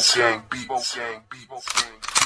Gang Beats. Gang Beats.